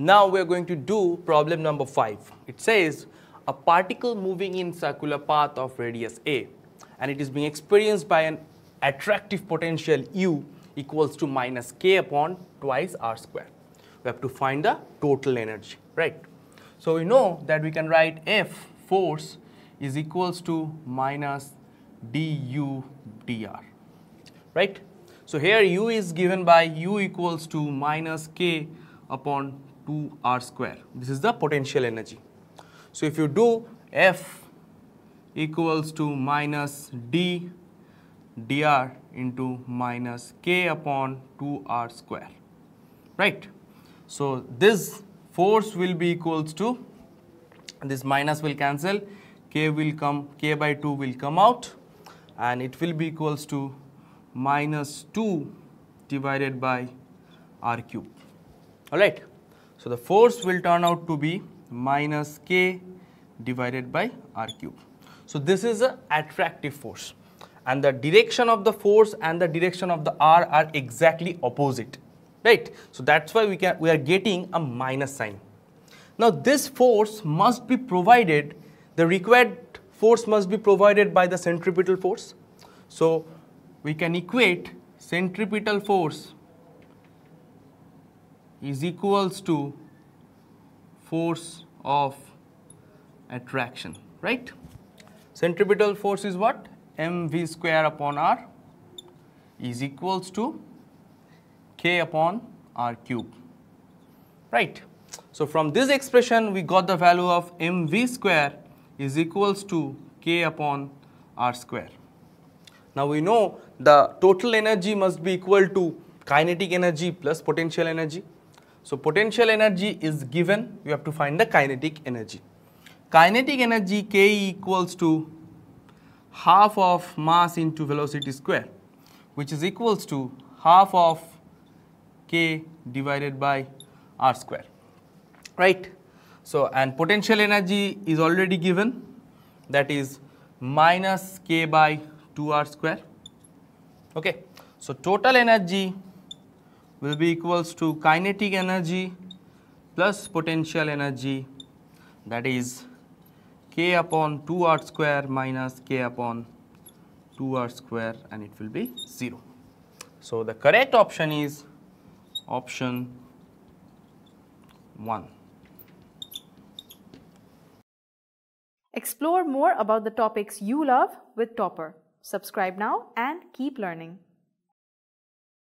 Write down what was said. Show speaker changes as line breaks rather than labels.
Now we are going to do problem number 5. It says a particle moving in circular path of radius a and it is being experienced by an attractive potential u equals to minus k upon twice r square. We have to find the total energy, right? So we know that we can write F force is equals to minus du dr, right? So here u is given by u equals to minus k upon 2 r square. This is the potential energy. So if you do F equals to minus d dr into minus k upon 2 r square, right? So this force will be equals to, this minus will cancel, k will come, k by 2 will come out and it will be equals to minus 2 divided by r cube, alright. So the force will turn out to be minus k divided by r cube. So this is a attractive force. And the direction of the force and the direction of the r are exactly opposite right? So that's why we can we are getting a minus sign. Now this force must be provided the required force must be provided by the centripetal force. So we can equate centripetal force is equals to force of attraction right? Centripetal force is what? Mv square upon r is equals to k upon r cube right? So from this expression we got the value of mv square is equals to k upon r square. Now we know the total energy must be equal to kinetic energy plus potential energy so potential energy is given. You have to find the kinetic energy. Kinetic energy k equals to half of mass into velocity square which is equals to half of k divided by r square. Right. So, and potential energy is already given. That is minus k by 2 r square. Okay. So, total energy will be equals to kinetic energy plus potential energy that is k upon 2 r square minus k upon 2 r square and it will be 0. So, the correct option is option 1.
Explore more about the topics you love with Toppr. Subscribe now and keep learning.